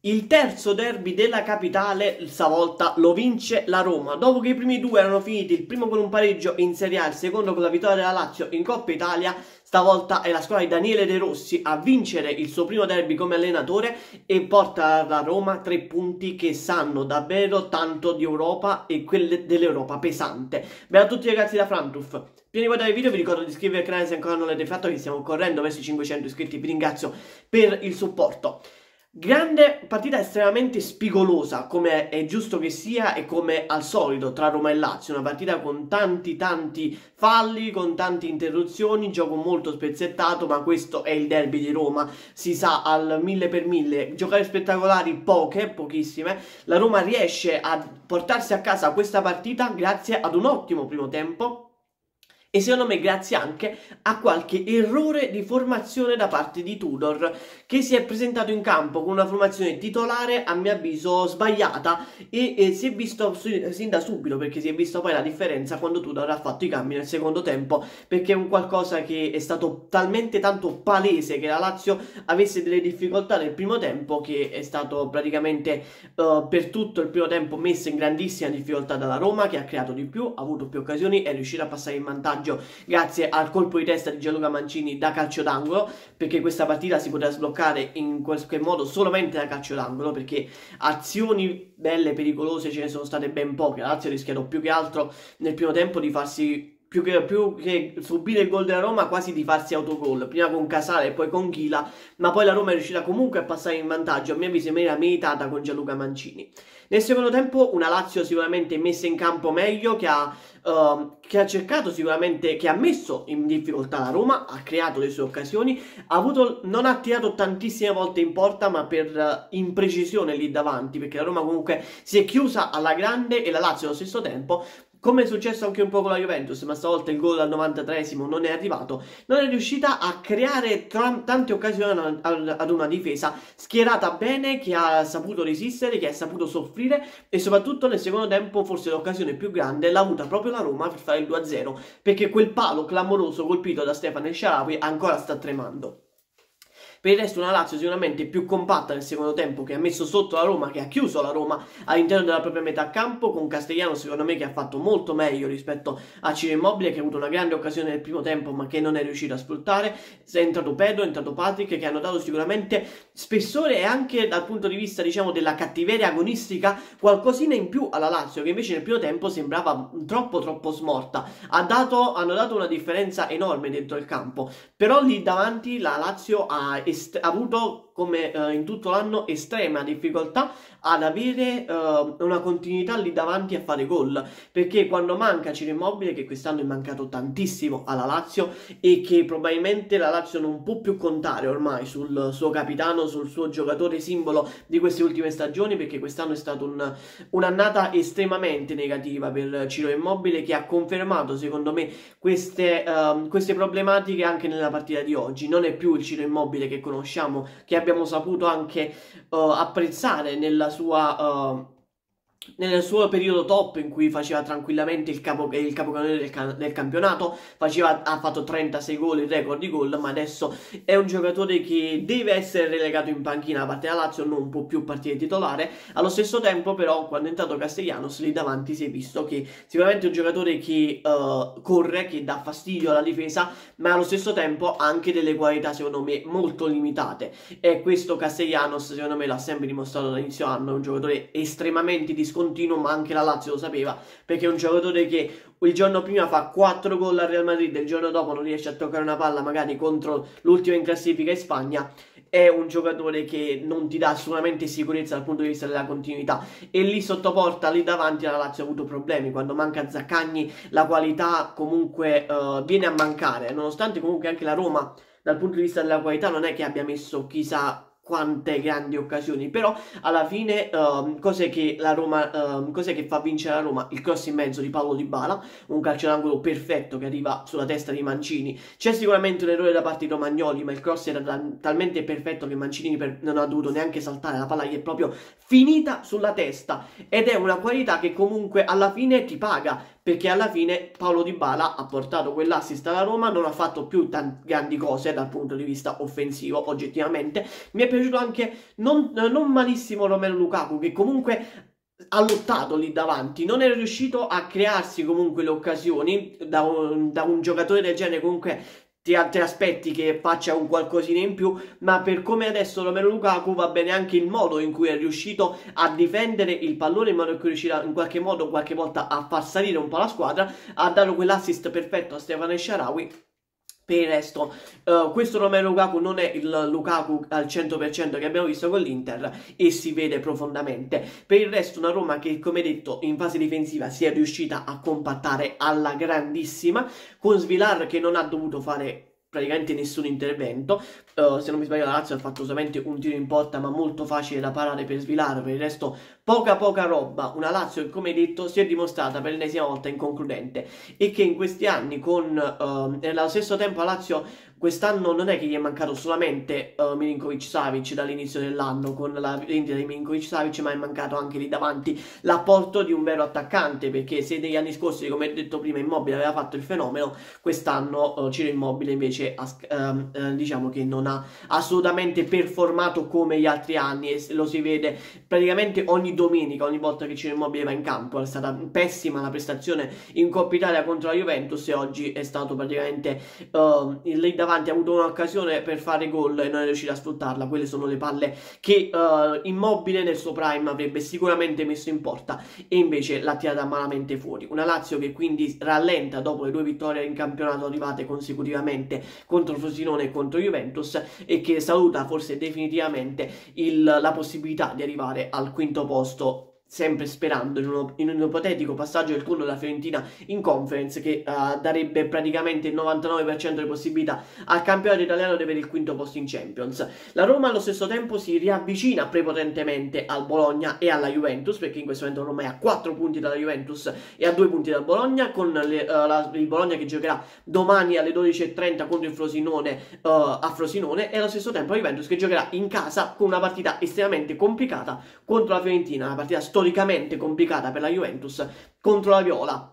Il terzo derby della capitale stavolta lo vince la Roma. Dopo che i primi due erano finiti, il primo con un pareggio in Serie A, il secondo con la vittoria della Lazio in Coppa Italia, stavolta è la squadra di Daniele De Rossi a vincere il suo primo derby come allenatore e porta alla Roma tre punti che sanno davvero tanto di Europa e quelle dell'Europa pesante. Bene a tutti ragazzi da Frantuf. Prima di guardare il video vi ricordo di iscrivervi al canale se ancora non l'avete fatto che stiamo correndo verso i 500 iscritti, vi ringrazio per il supporto. Grande partita estremamente spigolosa, come è giusto che sia e come al solito tra Roma e Lazio, una partita con tanti tanti falli, con tante interruzioni, gioco molto spezzettato, ma questo è il derby di Roma, si sa al mille per mille, giocare spettacolari poche, pochissime, la Roma riesce a portarsi a casa questa partita grazie ad un ottimo primo tempo, e secondo me grazie anche a qualche errore di formazione da parte di Tudor che si è presentato in campo con una formazione titolare a mio avviso sbagliata e, e si è visto sin da subito perché si è visto poi la differenza quando Tudor ha fatto i cambi nel secondo tempo perché è un qualcosa che è stato talmente tanto palese che la Lazio avesse delle difficoltà nel primo tempo che è stato praticamente uh, per tutto il primo tempo messo in grandissima difficoltà dalla Roma che ha creato di più, ha avuto più occasioni è riuscita a passare in vantaggio vantaggio grazie al colpo di testa di Gianluca Mancini da calcio d'angolo, perché questa partita si poteva sbloccare in qualche modo solamente da calcio d'angolo, perché azioni belle, pericolose ce ne sono state ben poche. La Lazio ha rischiato più che altro nel primo tempo di farsi più che, più che, subire il gol della Roma, quasi di farsi autogol, prima con Casale e poi con Chila, ma poi la Roma è riuscita comunque a passare in vantaggio, a mio avviso in maniera meritata con Gianluca Mancini. Nel secondo tempo una Lazio sicuramente messa in campo meglio, che ha, uh, che ha cercato sicuramente, che ha messo in difficoltà la Roma, ha creato le sue occasioni, ha avuto, non ha tirato tantissime volte in porta, ma per uh, imprecisione lì davanti, perché la Roma comunque si è chiusa alla grande e la Lazio allo stesso tempo come è successo anche un po' con la Juventus, ma stavolta il gol al 93esimo non è arrivato, non è riuscita a creare tante occasioni ad una difesa schierata bene, che ha saputo resistere, che ha saputo soffrire e soprattutto nel secondo tempo forse l'occasione più grande l'ha avuta proprio la Roma per fare il 2-0, perché quel palo clamoroso colpito da Stefano El Sharawi ancora sta tremando. Per il resto una Lazio sicuramente più compatta nel secondo tempo che ha messo sotto la Roma, che ha chiuso la Roma all'interno della propria metà campo, con Castellano secondo me che ha fatto molto meglio rispetto a Ciro Immobile che ha avuto una grande occasione nel primo tempo ma che non è riuscito a sfruttare, è entrato Pedro, è entrato Patrick che hanno dato sicuramente spessore e anche dal punto di vista diciamo della cattiveria agonistica qualcosina in più alla Lazio che invece nel primo tempo sembrava troppo troppo smorta, ha dato, hanno dato una differenza enorme dentro il campo, però lì davanti la Lazio ha avuto come uh, in tutto l'anno estrema difficoltà ad avere uh, una continuità lì davanti a fare gol. Perché quando manca Ciro Immobile che quest'anno è mancato tantissimo alla Lazio e che probabilmente la Lazio non può più contare ormai sul suo capitano sul suo giocatore simbolo di queste ultime stagioni perché quest'anno è stata un, un'annata estremamente negativa per Ciro Immobile che ha confermato secondo me queste, uh, queste problematiche anche nella partita di oggi. Non è più il Ciro Immobile che conosciamo che abbiamo abbiamo saputo anche uh, apprezzare nella sua uh, nel suo periodo top in cui faceva tranquillamente il, capo, il capocannoniere del, del, campionato, faceva, ha fatto 36 gol, il record di gol, ma adesso è un giocatore che deve essere relegato in panchina da parte della Lazio, non può più partire titolare. Allo stesso tempo, però, quando è entrato Castellanos, lì davanti si è visto che sicuramente è un giocatore che uh, corre, che dà fastidio alla difesa, ma allo stesso tempo ha anche delle qualità, secondo me, molto limitate. E questo Castellanos, secondo me, l'ha sempre dimostrato dall'inizio anno, è un giocatore estremamente discontinuo discontinuo, ma anche la Lazio lo sapeva, perché è un giocatore che il giorno prima fa 4 gol al Real Madrid, il giorno dopo non riesce a toccare una palla magari contro l'ultimo in classifica in Spagna, è un giocatore che non ti dà assolutamente sicurezza dal punto di vista della continuità. E lì sotto porta, lì davanti la Lazio ha avuto problemi. Quando manca Zaccagni la qualità comunque uh, viene a mancare nonostante comunque anche la Roma dal punto di vista della qualità non è che abbia messo chissà quante grandi occasioni. Però alla fine uh, cos'è che la Roma uh, cos'è che fa vincere la Roma? Il cross in mezzo di Paolo Di Bala un calcio d'angolo perfetto che arriva sulla testa di Mancini. C'è sicuramente un errore da parte di Romagnoli ma il cross era tal- talmente perfetto che Mancini per- non ha dovuto neanche saltare. La palla gli è proprio finita sulla testa. Ed è una qualità che comunque alla fine ti paga perché alla fine Paolo Di Bala ha portato quell'assist alla Roma, non ha fatto più tanti grandi cose dal punto di vista offensivo, oggettivamente. Mi è piaciuto anche non, non malissimo Romero Lukaku, che comunque ha lottato lì davanti, non è riuscito a crearsi comunque le occasioni da un, da un giocatore del genere comunque ti, ti, aspetti che faccia un qualcosina in più, ma per come adesso Romero Lukaku va bene anche il modo in cui è riuscito a difendere il pallone, in modo che riuscirà in qualche modo, qualche volta a far salire un po' la squadra, ha dato quell'assist perfetto a Stefano Sharawi per il resto, uh, questo Romero Lukaku non è il Lukaku al 100% che abbiamo visto con l'Inter e si vede profondamente. Per il resto, una Roma che, come detto, in fase difensiva si è riuscita a compattare alla grandissima, con Svilar che non ha dovuto fare praticamente nessun intervento. Uh, se non mi sbaglio, la Lazio ha fatto solamente un tiro in porta, ma molto facile da parare per svilare. Per il resto, poca poca roba. Una Lazio che, come detto, si è dimostrata per l'ennesima volta inconcludente e che in questi anni, con uh, allo stesso tempo, la Lazio quest'anno non è che gli è mancato solamente uh, Milinkovic-Savic dall'inizio dell'anno con la vendita di Milinkovic-Savic, ma è mancato anche lì davanti l'apporto di un vero attaccante, perché se negli anni scorsi, come detto prima, Immobile aveva fatto il fenomeno, quest'anno uh, Ciro Immobile invece ha, uh, diciamo che non ha assolutamente performato come gli altri anni e lo si vede praticamente ogni domenica, ogni volta che Ciro Immobile va in campo, è stata pessima la prestazione in Coppa Italia contro la Juventus e oggi è stato praticamente uh, il lead davanti ha avuto un'occasione per fare gol e non è riuscito a sfruttarla. Quelle sono le palle che uh, Immobile nel suo prime avrebbe sicuramente messo in porta e invece l'ha tirata malamente fuori. Una Lazio che quindi rallenta dopo le due vittorie in campionato arrivate consecutivamente contro Frosinone e contro Juventus e che saluta forse definitivamente il, la possibilità di arrivare al quinto posto sempre sperando in, uno, in, un ipotetico passaggio del turno della Fiorentina in conference che uh, darebbe praticamente il 99% delle possibilità al campionato italiano di avere il quinto posto in Champions. La Roma allo stesso tempo si riavvicina prepotentemente al Bologna e alla Juventus perché in questo momento Roma è a 4 punti dalla Juventus e a 2 punti dal Bologna con le, uh, la, il Bologna che giocherà domani alle 12.30 contro il Frosinone uh, a Frosinone e allo stesso tempo la Juventus che giocherà in casa con una partita estremamente complicata contro la Fiorentina, una partita storica storicamente complicata per la Juventus contro la Viola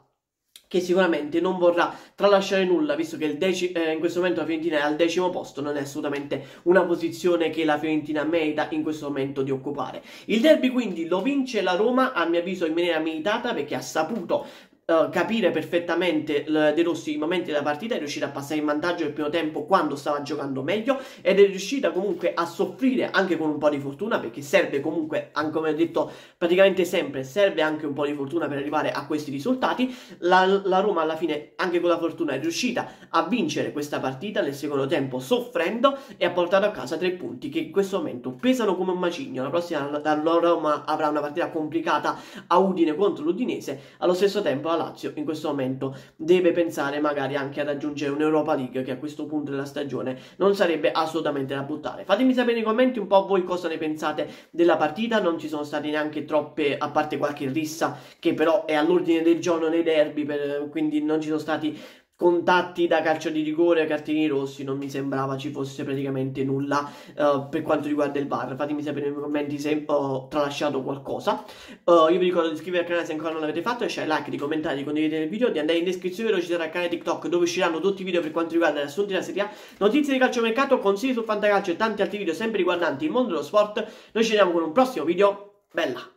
che sicuramente non vorrà tralasciare nulla, visto che eh, in questo momento la Fiorentina è al decimo posto, non è assolutamente una posizione che la Fiorentina merita in questo momento di occupare. Il derby quindi lo vince la Roma, a mio avviso in maniera militata, perché ha saputo uh, capire perfettamente De Rossi i momenti della partita, è riuscita a passare in vantaggio nel primo tempo quando stava giocando meglio ed è riuscita comunque a soffrire anche con un po' di fortuna perché serve comunque, anche come ho detto praticamente sempre, serve anche un po' di fortuna per arrivare a questi risultati. La, la Roma alla fine anche con la fortuna è riuscita a vincere questa partita nel secondo tempo soffrendo e ha portato a casa tre punti che in questo momento pesano come un macigno. La prossima la Roma avrà una partita complicata a Udine contro l'Udinese, allo stesso tempo la Lazio in questo momento deve pensare magari anche ad aggiungere un'Europa League che a questo punto della stagione non sarebbe assolutamente da buttare. Fatemi sapere nei commenti un po' voi cosa ne pensate della partita, non ci sono state neanche troppe, a parte qualche rissa che però è all'ordine del giorno nei derby, per, quindi non ci sono stati contatti da calcio di rigore cartini rossi non mi sembrava ci fosse praticamente nulla uh, per quanto riguarda il bar fatemi sapere nei commenti se ho tralasciato qualcosa. Uh, io vi ricordo di iscrivervi al canale se ancora non l'avete fatto lasciare like, di commentare, di condividere il video di andare in descrizione dove ci sarà il canale TikTok dove usciranno tutti i video per quanto riguarda le assunti della Serie A. Notizie di calciomercato, consigli sul fantacalcio e tanti altri video sempre riguardanti il mondo dello sport. Noi ci vediamo con un prossimo video. Bella